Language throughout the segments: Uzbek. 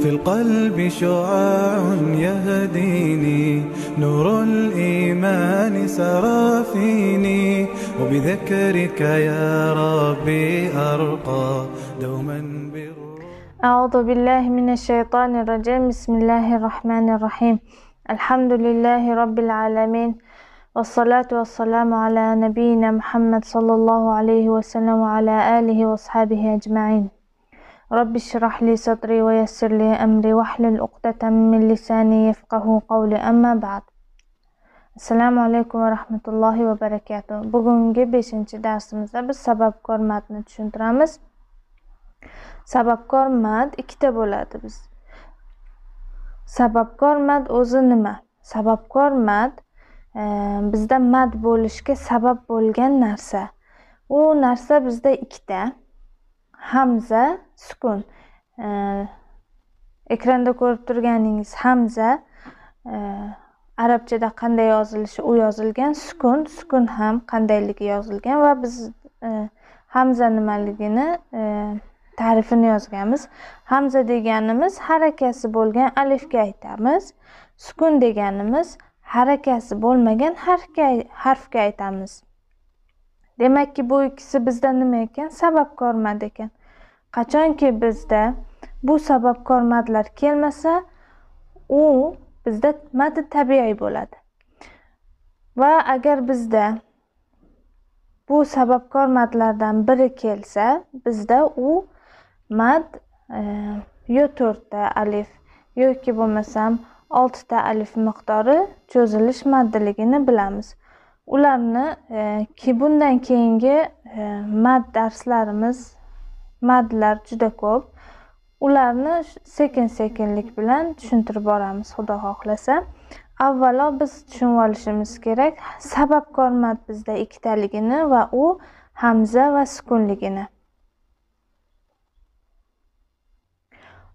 في القلب شعاع يهديني نور الإيمان سرى فيني وبذكرك يا ربي أرقى دوما بالروح أعوذ بالله من الشيطان الرجيم. بسم الله الرحمن الرحيم. الحمد لله رب العالمين والصلاة والسلام على نبينا محمد صلى الله عليه وسلم وعلى آله وأصحابه أجمعين. رب اشرح لي صدري ويسر لي أمري واحلل عقدة من لساني يفقه قولي أما بعد assalomu alaykum va rahmatullohi va barakatuh bugungi beshinchi darsimizda biz sababkor matni tushuntiramiz sababkor mat ikkita bo'ladi biz sababkor mat o'zi nima sababkor mat e, bizda mat bo'lishga sabab bo'lgan narsa u narsa bizda ikkita Hamza sukun. Ekranda ko'rib turganingiz hamza. Arabchada qanday yozilishi u yozilgan. Sukun sukun ham qandayligi yozilgan va biz e, hamza nimaligini e, ta'rifini yozganmiz. Hamza deganimiz harakasi bo'lgan alifga aytamiz. Sukun deganimiz harakasi bo'lmagan harfga harfga aytamiz. Demakki bu ikkisi bizda nima ekan? Sababkor mad ekan. Qachonki bizda bu sababkor madlar kelmasa u bizda mad tabiiy bo'ladi. Va agar bizda bu sababkor madlardan biri kelsa bizda u mad e, yo to'rtta alif yoki bo'lmasam oltita alif miqdori cho'zilish maddiligini bilamiz. Ularni e, bundan keyingi e, mad darslarimiz madlar juda ko'p. Ularni sekin sekinlik bilan tushuntirib boramiz xudo xohlasa. Avvalo biz tushunib olishimiz kerak. Sababkor mad bizda ikkitaligini va u hamza va sukunligini.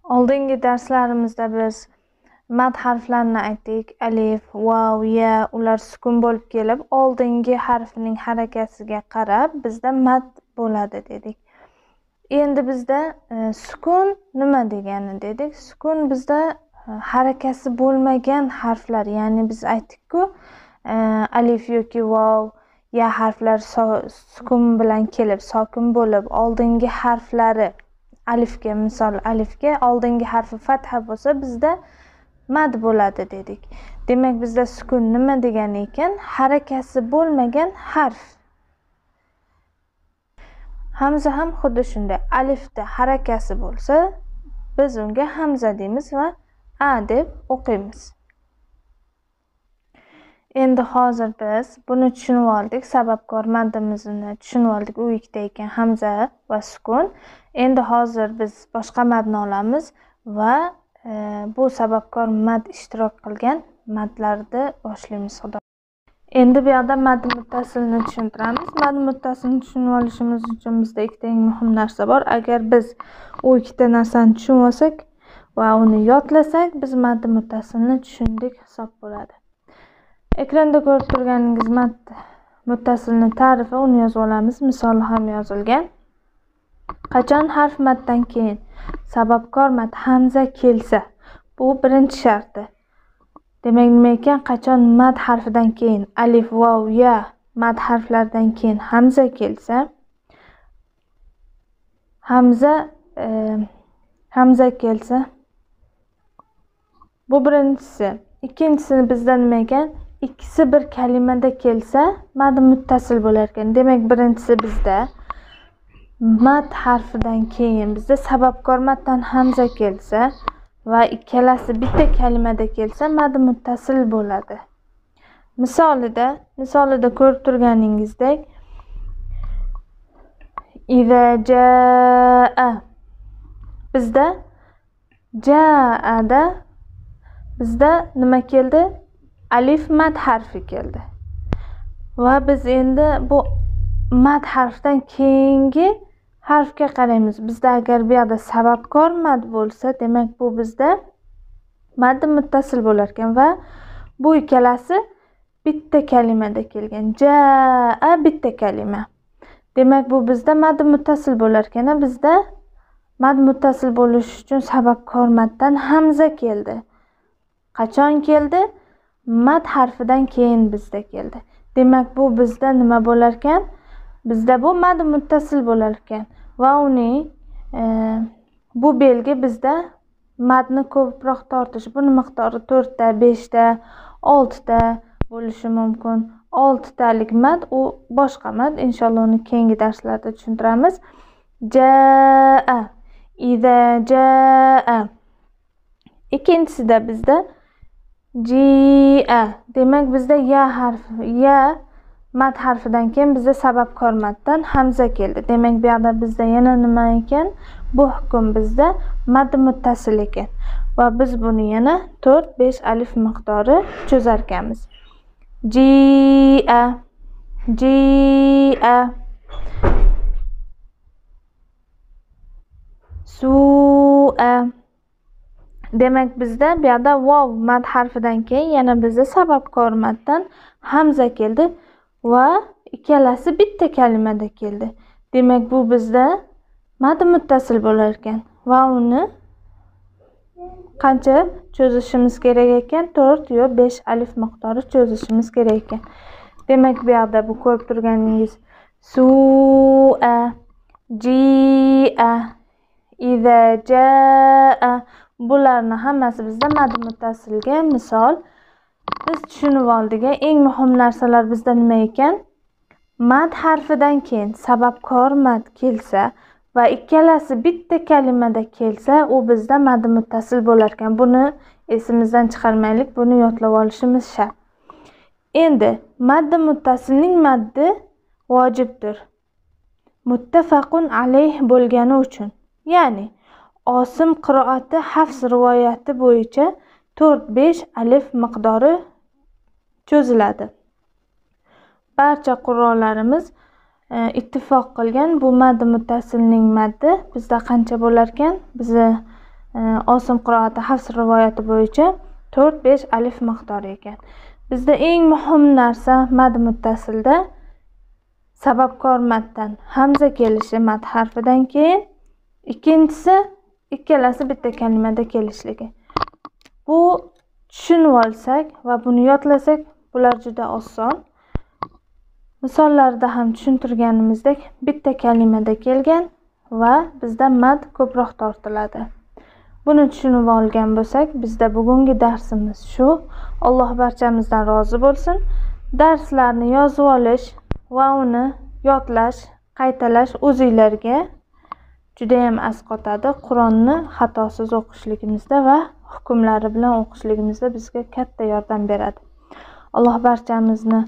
Oldingi darslarimizda biz mad harflarini aytdik. Alif vav ya ular sukun bo'lib kelib oldingi harfning harakatiga qarab bizda mad bo'ladi dedik. Endi bizda e, sukun nima degani dedik. Sukun bizda e, harakasi bo'lmagan harflar. Ya'ni biz aytdikku e, alif yoki vav ya harflar sukun bilan kelib sokin bo'lib oldingi harflari alifga misol alifga oldingi harfi fatha bo'lsa bizda mad bo'ladi dedik. Demak bizda sukun nima degani ekan? Harakasi bo'lmagan harf. Hamza ham xuddi shunday alifda harakasi bo'lsa biz unga hamza deymiz va a deb o'qiymiz. Endi hozir biz buni tushunib oldik sababkor maddimizni tushunib oldik. U ikkita ekan hamza va sukun. Endi hozir biz boshqa madni olamiz va e, bu sababkor mad ishtirok qilgan madlarni boshlaymiz xudo endi bu yerda mad muttasilni tushuntiramiz. Mad muttasilni tushunib olishimiz uchun bizda ikkita eng muhim narsa bor. Agar biz u ikkita narsani tushunib olsak va uni yodlasak biz mad muttasilni tushundik hisob bo'ladi. Ekranda ko'rib turganingiz mad muttasilni ta'rifi uni yozib olamiz. Misoli ham yozilgan. Qachon harf maddan keyin sababkor mad hamza kelsa? Bu birinchi sharti. Demak nima ekan? Qachon mad harfidan keyin alif vav ya mad harflaridan keyin hamza kelsa hamza e, hamza kelsa bu birinchisi. Ikkinchisini bizda nima ekan? Ikkisi bir kalimada kelsa mad muttasil bo'lar ekan. Demak birinchisi bizda. Mad harfidan keyin bizda sababkor maddan hamza kelsa va ikkalasi bitta kalimada kelsa mad muttasil bo'ladi. Misolida misolida ko'rib turganingizdek jaa bizda jaada bizda nima keldi? Alif mad harfi keldi. Va biz endi bu mad harfdan keyingi harfga qaraymiz. Bizda agar bu yoqda sababkor mad bo'lsa demak bu bizda maddi muttasil bo'lar ekan va bu ikkalasi bitta kalimada kelgan. Jaa bitta kalima. Demak bu bizda maddi muttasil bo'lar ekan bizda mad muttasil bo'lishi uchun sababkor maddan hamza keldi. Qachon keldi? Mad harfidan keyin bizda keldi. Demak bu bizda nima bo'lar ekan? Bizda bu mad muttasil bo'lar ekan. Va uning e, bu belgi bizda matni ko'proq tortish buni miqdori to'rtta beshta oltita bo'lishi mumkin. Oltitalik mat u boshqa mat. Inshaalloh uni keyingi darslarda tushuntiramiz. Jaa ida jaa. Ikkinchisida bizda jia demak bizda ya harfi ya mad harfidan keyin bizda sababkor matdan hamza keldi. Demak bu yoqda bizda yana nima ekan? Bu hukm bizda mad muttasil ekan. Va biz buni yana to'rt besh alif miqdori cho'zarkanmiz. Jia jia. Sua. Demak bizda bu yoqda vov mad harfidan keyin yana bizda sababkor matdan hamza keldi. Va ikkalasi bitta kalimada keldi. Demak bu bizda mad muttasil bo'lar ekan va uni qancha cho'zishimiz kerak ekan? To'rt yo besh alif miqdori cho'zishimiz kerak ekan. Demak bu yoqda bu ko'rib turganingiz sua jia iza jaa bularni hammasi bizda mad muttasilga misol biz tushunib oldik eng muhim narsalar bizda nima ekan? Mad harfidan keyin sababkor mad kelsa va ikkalasi bitta kalimada kelsa u bizda mad muttasil bo'lar ekan. Buni esimizdan chiqarmaylik buni yodlab olishimiz shart. Endi maddi muttasilning maddi vojibdir. Muttafaqun alayh bo'lgani uchun. Ya'ni osim qiroati hafs rivoyati bo'yicha to'rt besh alif miqdori cho'ziladi. Barcha qurrolarimiz e, ittifoq qilgan. Bu maddi muttasilning maddi. Bizda qancha bo'larkan bizni e, osim qiroati hafs rivoyati bo'yicha to'rt besh alif miqdori ekan. Bizda eng muhim narsa mad muttasilda sababkor maddan. Hamza kelishi mad harfidan keyin ikkinchisi ikkalasi bitta kalimada kelishligi. Bu tushunib olsak va buni yodlasak bular juda oson. Misollarda ham tushuntirganimizdek bitta kalimada kelgan va bizda mad ko'proq tortiladi. Buni tushunib olgan bo'lsak bizda bugungi darsimiz shu. Alloh barchamizdan rozi bo'lsin. Darslarni yozib olish va uni yodlash qaytalash o'zinglarga judayam asqotadi qur'onni xatosiz o'qishligimizda va hukmlari bilan o'qishligimizda bizga katta yordam beradi. Alloh barchamizni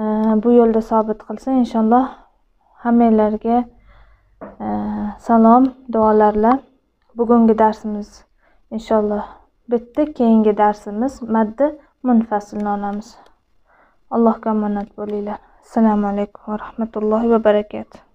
e, bu yo'lda sobit qilsin. Inshaalloh hammanglarga e, salom duolarlar. Bugungi darsimiz inshaalloh bitdi. Keyingi darsimiz maddi munfasilni olamiz allohga omonat bo'linglar. Assalomu alaykum va rahmatullohi va barakatuh